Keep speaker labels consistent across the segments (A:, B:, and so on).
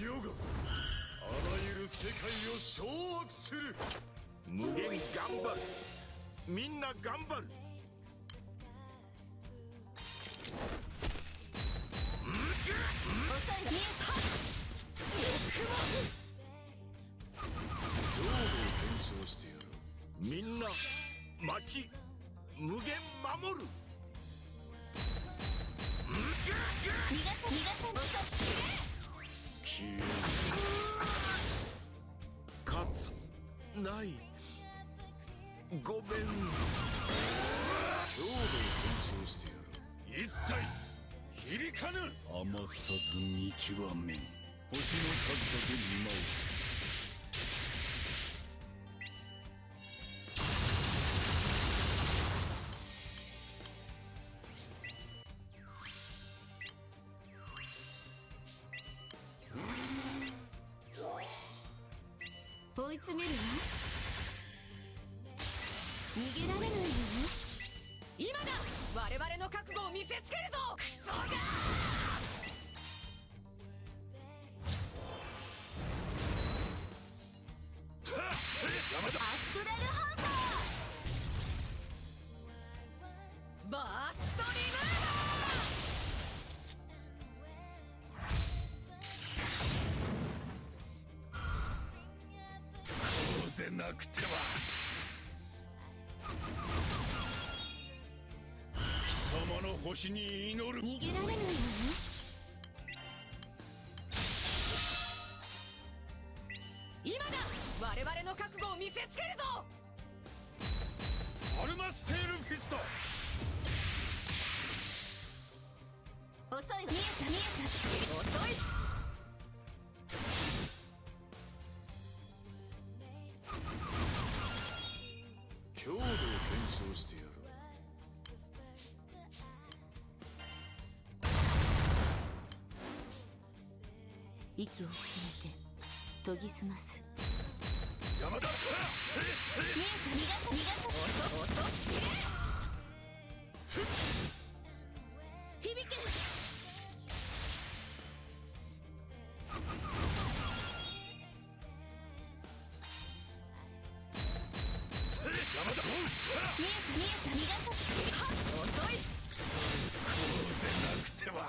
A: 世があらゆる世界を掌握する。
B: 無限頑張る。みんな頑張る。みん。な町無限守る
C: 逃がせ逃がせ遅い
A: 消え
B: 勝つないごめん。
A: 強度を検証してやる。一切響かぬ。
D: 余さず見極めん。星の数だけ見舞う
C: な
A: くては。貴様の星に祈る。
C: ー逃げられない
E: 我々の覚悟を見せつけるぞ。
A: アルマステールフィスト。
C: 遅い。わ見えた見えた。
E: 遅い
C: 息を潜めて研ぎ澄ます。
A: 邪魔だ
C: 見えた逃がせ逃がせ
E: 遅し
C: 響け。見えた見えた逃がせ
E: 遅い
A: こうでなくては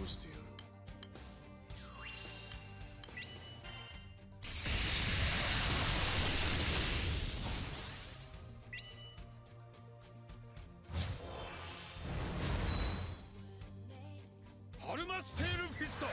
A: 証してやる。アルマステールフィスト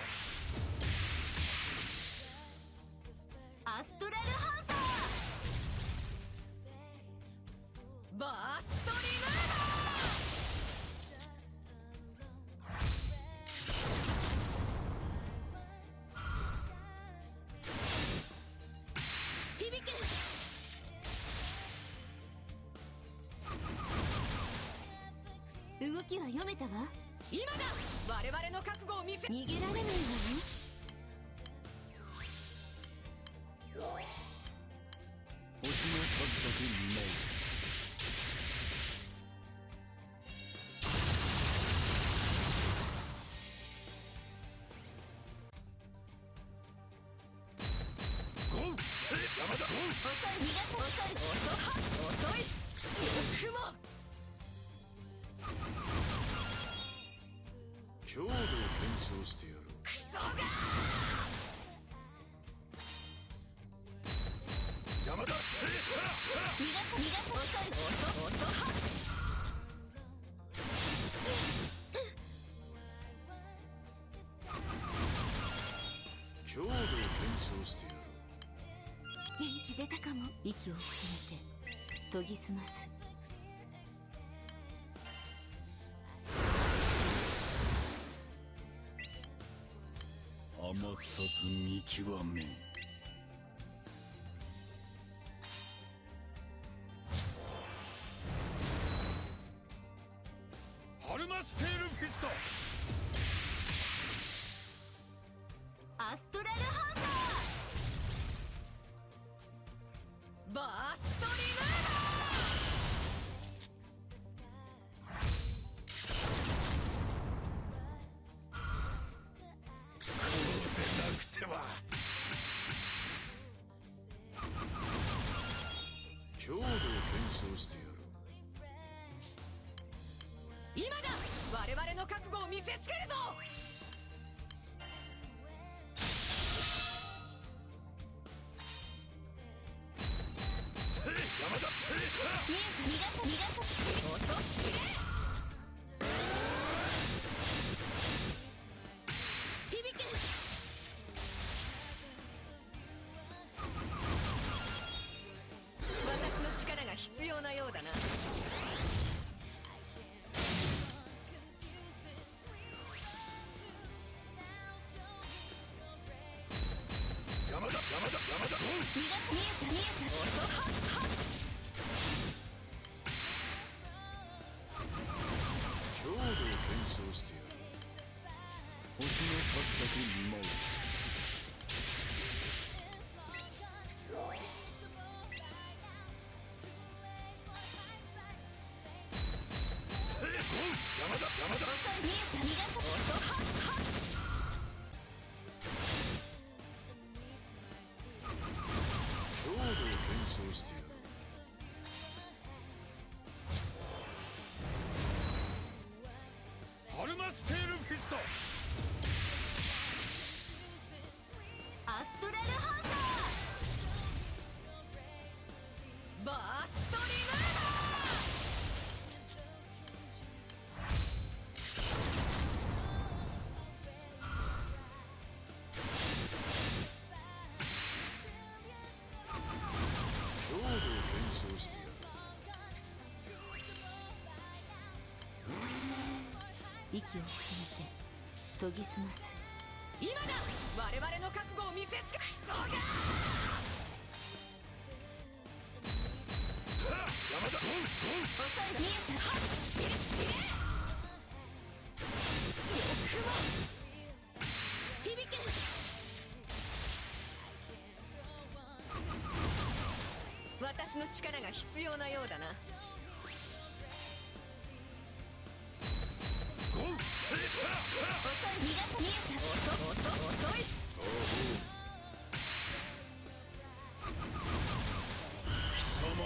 C: は読めたわ。
E: 今だ。我々の覚悟を見せ。
C: 逃げられないわよ
A: 証してやる
E: クソが
A: 邪魔だ。
C: 逃がせ逃がせ遅い。
E: 遅遅
A: 強度を検証してやる
C: 元気出たかも息を潜めて研ぎ澄ます
D: 余さず見極め
E: 今だ我々の覚悟を見せつけるぞ
F: 強度を検証してやる
A: 星の数だけ見舞う
C: 息を潜めて研ぎ澄ます。
E: 今だ我々の覚悟を見せつけクソが
B: 邪魔だ
C: 遅い見えた。
E: しれしれ欲望
C: 響け
E: 私の力が必要なようだな
B: 様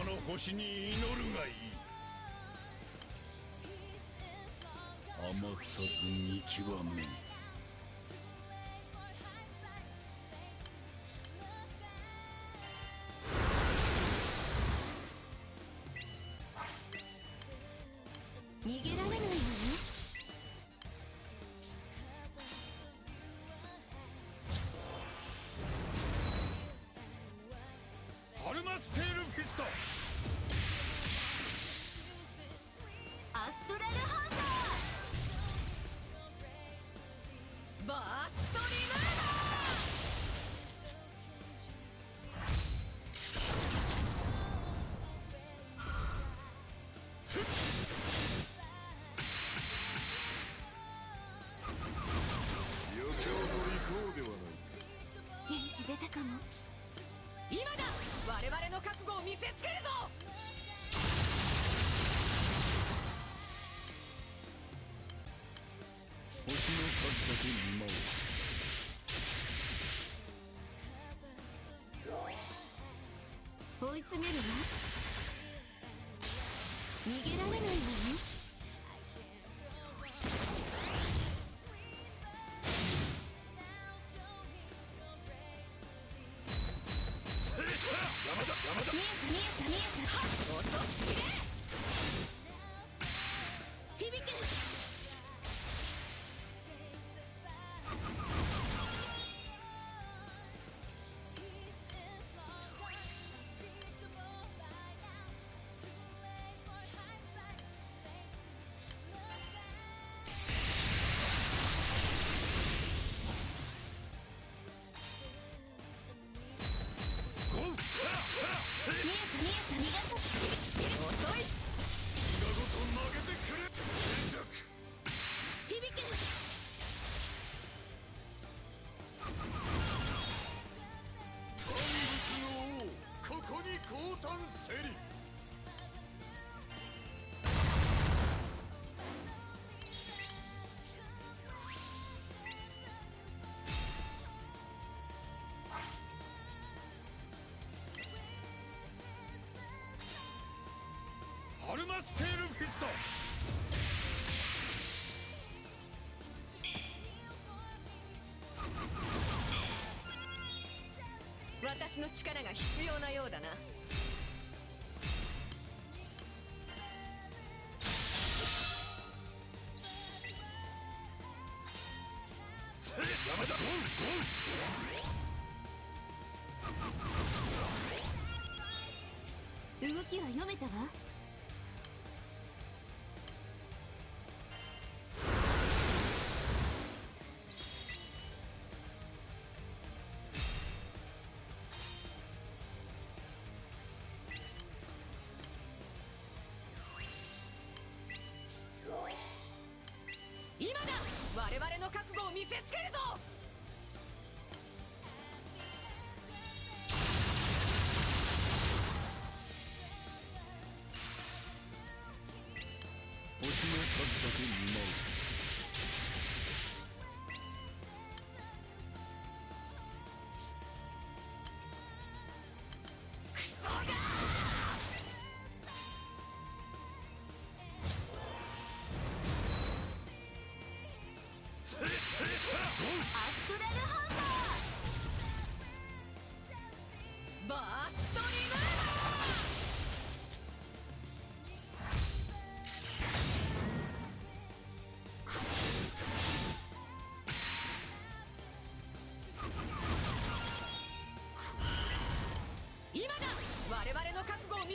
B: の星に祈るがい。い。
A: 余さず見極め
E: 見せつけるぞ！
A: 星の数だけ見舞う。
C: 追い詰めるわ。逃げられないわ
A: マステールフィスト。
E: 私の力が必要なようだな。
C: 動きは読めたわ
E: 見せつけるぞ！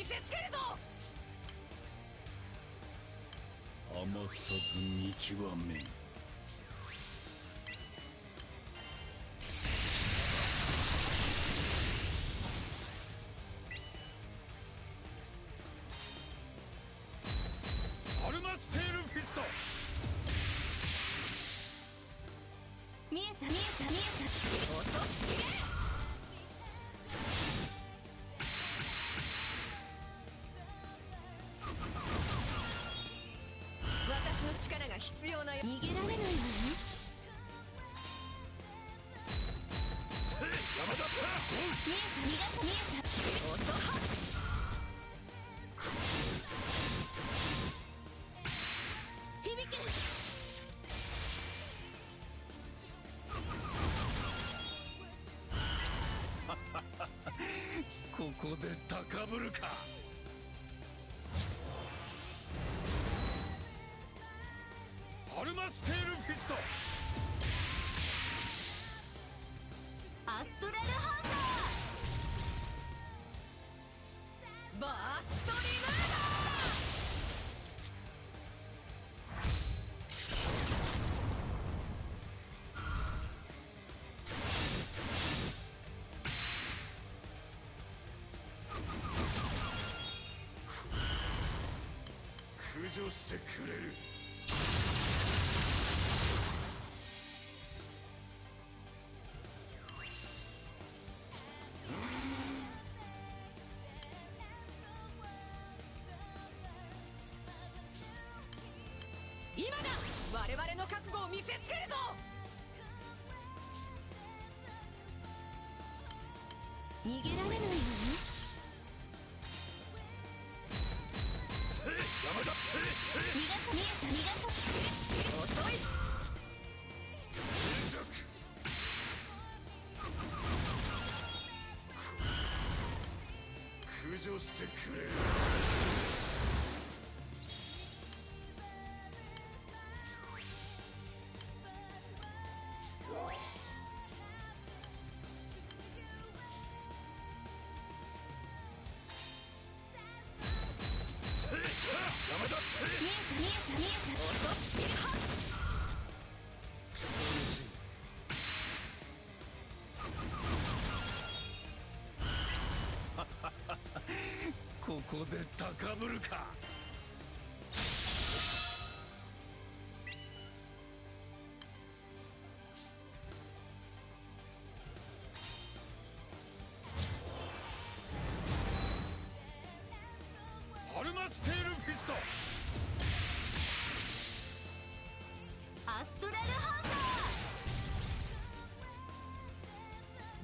B: せ
E: つけるぞ！
A: 余さず見極めん
E: 力が必要なよ
C: 逃げられないわね見えた逃がさ見えた。
E: 遅は
C: 響
B: ステールフィスト。
C: アストラルハンタ
E: バーストリムー
B: 駆除してくれる。
E: 今だ。我々の覚悟を見せつけるぞ。
C: 逃げられないわね
B: せ山田せせ
C: 逃がさ見えた。逃がさ
E: 遅い
B: 連続駆除してくれ
A: ここで高ぶるか。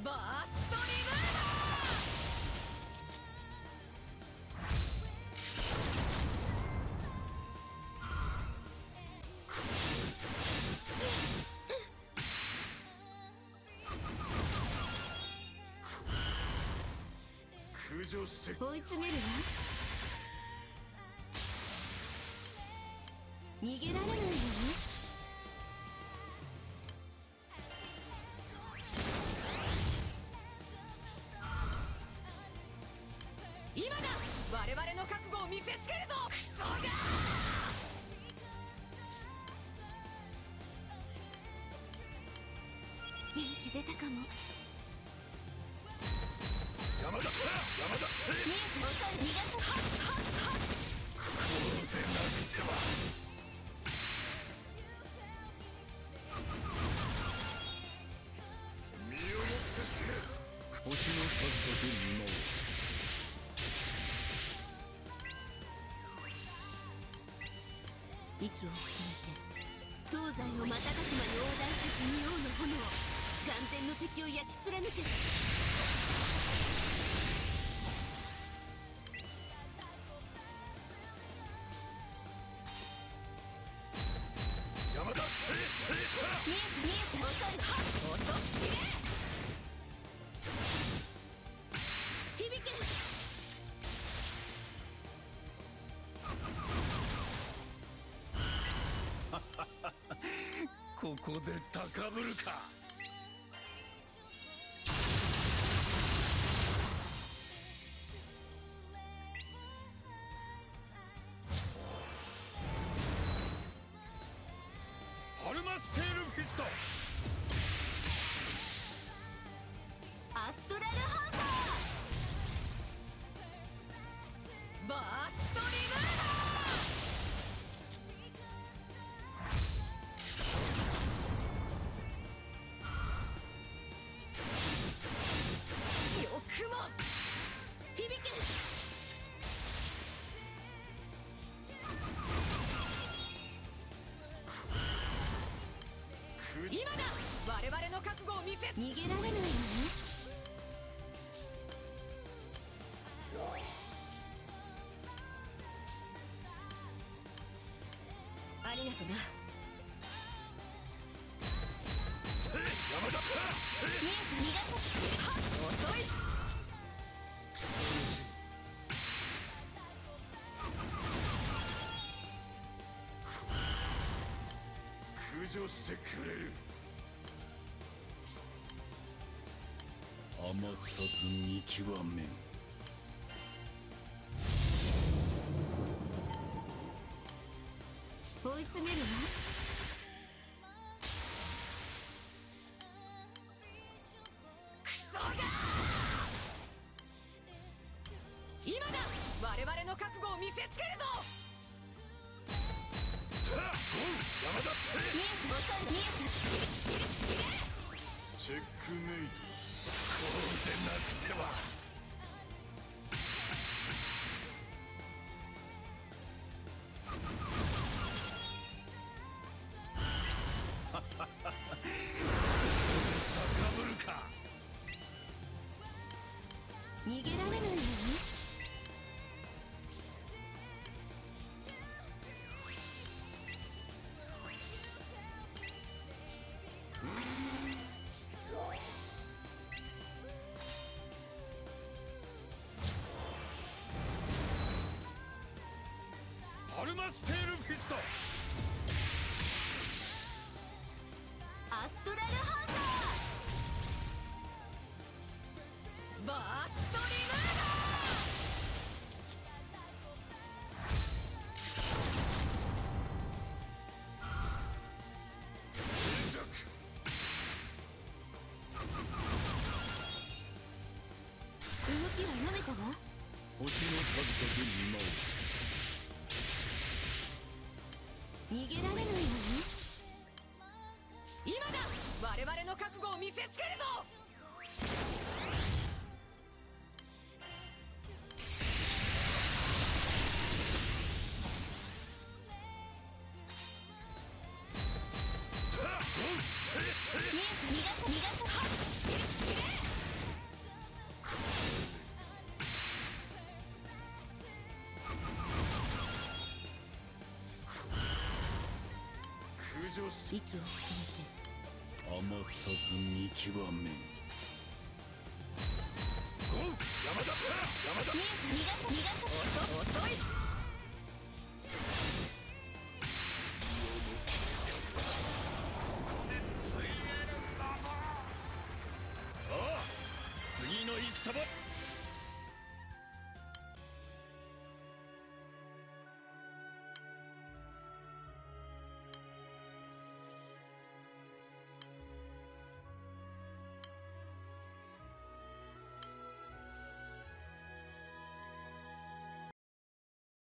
E: バーストリバー
B: バー
C: 追い詰めるわ逃げられ出たかも。
B: 山田山田
C: 見えて遅い逃がす敵を焼き貫け
B: 山田せいせいた
C: 見えて見えて遅いはっ
E: 遅し
C: 響け
A: ここで高ぶるか。
B: ーステールフィスト
C: アストラルハンター
E: バーストリムー
C: 逃げられないのね
E: ありがとな。
B: せい山田せ。い
C: 見えて逃がせ。
E: 遅い
B: クソ虫空上してくれる。
A: さず見極めん。
C: 追い詰めるわ。
E: クソが今だ！我々の覚悟を見せつけるぞ！
B: チェックメイトこうでなくては。ルマステールフィスト。
C: アストラルハンタ
E: バーストリムー
B: 脆弱
C: ー動きは読めたわ。
A: 星の数だけ見舞おう
C: 逃げられないのね
E: 今だ！我々の覚悟を見せつけるぞ！
C: 息を進めて。
A: 余さず見極めん
B: ゴー山
C: 逃がさ逃がさ
E: 遅遅い